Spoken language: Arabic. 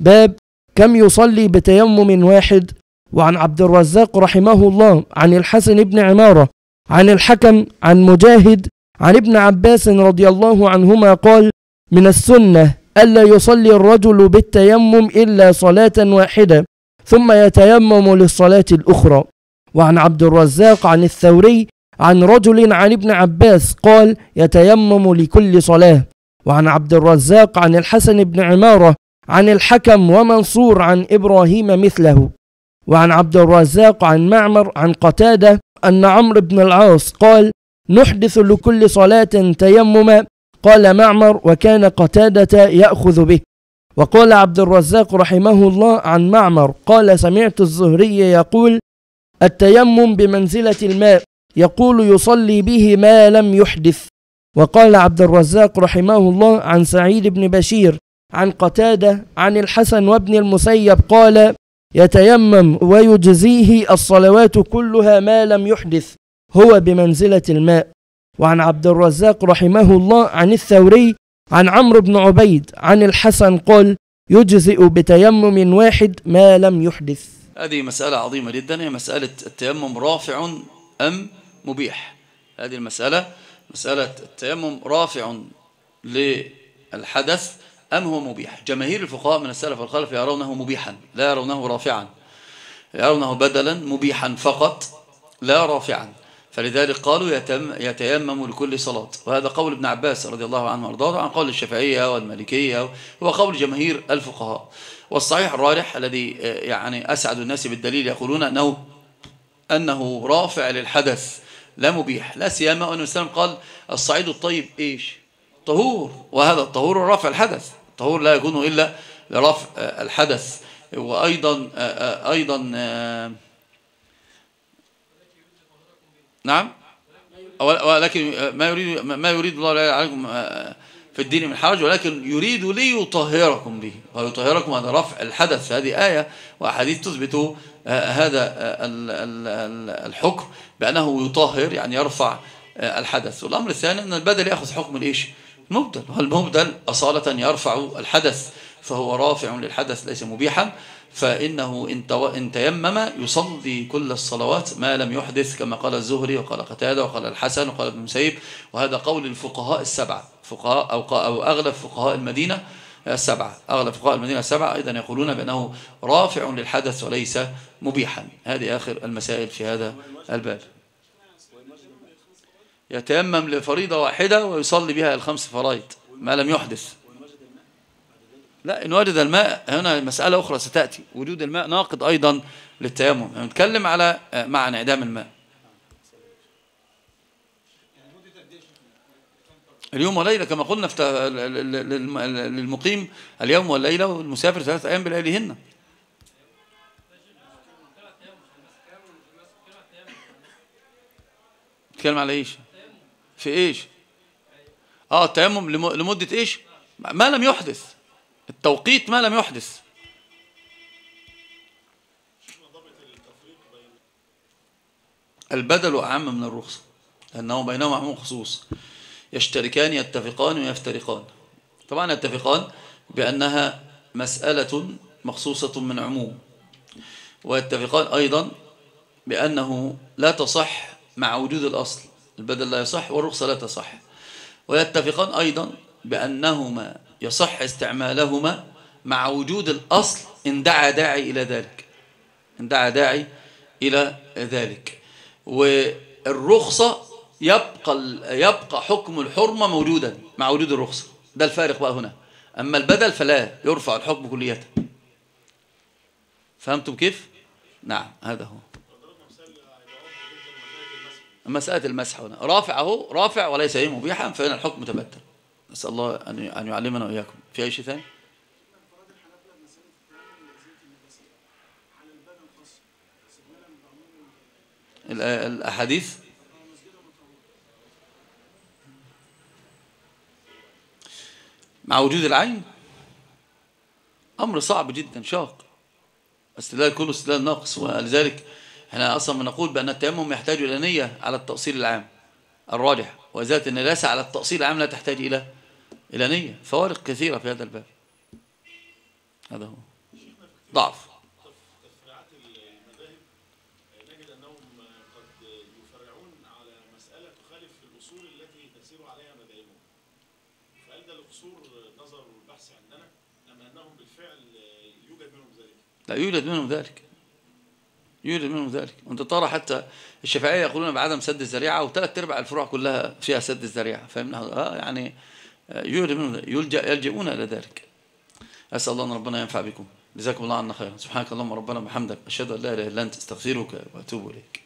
باب كم يصلي بتيمم واحد؟ وعن عبد الرزاق رحمه الله عن الحسن بن عمارة عن الحكم عن مجاهد عن ابن عباس رضي الله عنهما قال من السنة ألا يصلي الرجل بالتيمم إلا صلاة واحدة ثم يتيمم للصلاة الأخرى. وعن عبد الرزاق عن الثوري عن رجل عن ابن عباس قال يتيمم لكل صلاة. وعن عبد الرزاق عن الحسن بن عمارة عن الحكم ومنصور عن إبراهيم مثله وعن عبد الرزاق عن معمر عن قتادة أن عمرو بن العاص قال نحدث لكل صلاة تيمما. قال معمر وكان قتادة يأخذ به. وقال عبد الرزاق رحمه الله عن معمر قال سمعت الزهري يقول التيمم بمنزلة الماء يقول يصلي به ما لم يحدث. وقال عبد الرزاق رحمه الله عن سعيد بن بشير عن قتادة عن الحسن وابن المسيب قال يتيمم ويجزيه الصلوات كلها ما لم يحدث هو بمنزلة الماء. وعن عبد الرزاق رحمه الله عن الثوري عن عمرو بن عبيد عن الحسن قال يجزئ بتيمم واحد ما لم يحدث. هذه مسألة عظيمة جدا هي مسألة التيمم رافع أم مبيح؟ هذه المسألة مسألة التيمم رافع للحدث أم هو مبيح؟ جماهير الفقهاء من السلف والخلف يرونه مبيحا لا يرونه رافعا. يرونه بدلا مبيحا فقط لا رافعا. فلذلك قالوا يتم يتيمم لكل صلاة. وهذا قول ابن عباس رضي الله عنه وأرضاه عن قول الشافعية والمالكية هو قول جماهير الفقهاء. والصحيح الراجح الذي يعني أسعد الناس بالدليل يقولون أنه أنه رافع للحدث لا مبيح. لا سيما أن الإسلام قال الصعيد الطيب إيش؟ طهور وهذا الطهور رافع الحدث. الطهور لا يكون إلا لرفع الحدث. وأيضا أيضا نعم؟ ولكن ما يريد ما يريد الله عليكم في الدين من حرج ولكن يريد ليطهركم به. ويطهركم هذا رفع الحدث. هذه آية وأحاديث تثبت هذا الحكم بأنه يطهر يعني يرفع الحدث. والأمر الثاني أن البدل يأخذ حكم الإيش؟ مبدل. والمبدل أصالة يرفع الحدث فهو رافع للحدث ليس مبيحا؟ فإنه إن تيمم يصلي كل الصلوات ما لم يحدث كما قال الزهري وقال قتادة وقال الحسن وقال ابن مسيب وهذا قول الفقهاء السبعة. فقهاء أو, أو أغلب فقهاء المدينة السبعة. أغلب فقهاء المدينة السبعة أيضا يقولون بأنه رافع للحدث وليس مبيحا. هذه آخر المسائل في هذا الباب. يتيمم لفريضة واحدة ويصلي بها الخمس فرائض ما لم يحدث. لا إن وجد الماء هنا مسألة أخرى ستأتي. وجود الماء ناقض أيضا للتيمم. نتكلم على معنى انعدام الماء. اليوم وليلة كما قلنا للمقيم اليوم والليلة والمسافر ثلاثة أيام بلياليهن. نتكلم على إيش؟ في إيش؟ آه التيمم لمدة إيش؟ ما لم يحدث. التوقيت ما لم يحدث. البدل أعم من الرخصة لأنه بينهما عموم خصوص. يشتركان يتفقان ويفترقان طبعا يتفقان بأنها مسألة مخصوصة من عموم. ويتفقان أيضا بأنه لا تصح مع وجود الأصل. البدل لا يصح والرخصة لا تصح. ويتفقان أيضا بأنهما يصح استعمالهما مع وجود الأصل إن دعا داعي إلى ذلك. إن دعا داعي إلى ذلك. والرخصة يبقى يبقى حكم الحرمة موجودا مع وجود الرخصة. ده الفارق بقى هنا. أما البدل فلا يرفع الحكم كلية فهمتم كيف؟ نعم هذا هو. مسألة المسح هنا. رافع اهو رافع وليس إيه مبيحا فهنا الحكم متبتل نسأل الله أن يعلمنا وإياكم. في أي شيء ثاني؟ الأحاديث؟ مع وجود العين؟ أمر صعب جدا شاق. استدلال كله استدلال ناقص ولذلك إحنا أصلا بنقول بأن التيمم يحتاج إلى نية على التأصيل العام الراجح وذات النجاسة على التأصيل العام لا تحتاج إلى إلى نية فوارق كثيرة في هذا الباب. هذا هو. ضعف؟ لا يوجد منهم ذلك. يوجد منهم ذلك. وانت ترى حتى الشافعية يقولون بعدم سد الذريعة وثلاث أرباع الفروع كلها فيها سد الذريعة فاهمنا آه يعني آه، يوجد منهم. يلجأ يلجؤون إلى ذلك. أسأل الله أن ربنا ينفع بكم. جزاكم الله عنا خيرا. سبحانك اللهم ربنا وبحمدك أشهد أن لا إله إلا أنت. أستغفرك وأتوب إليك.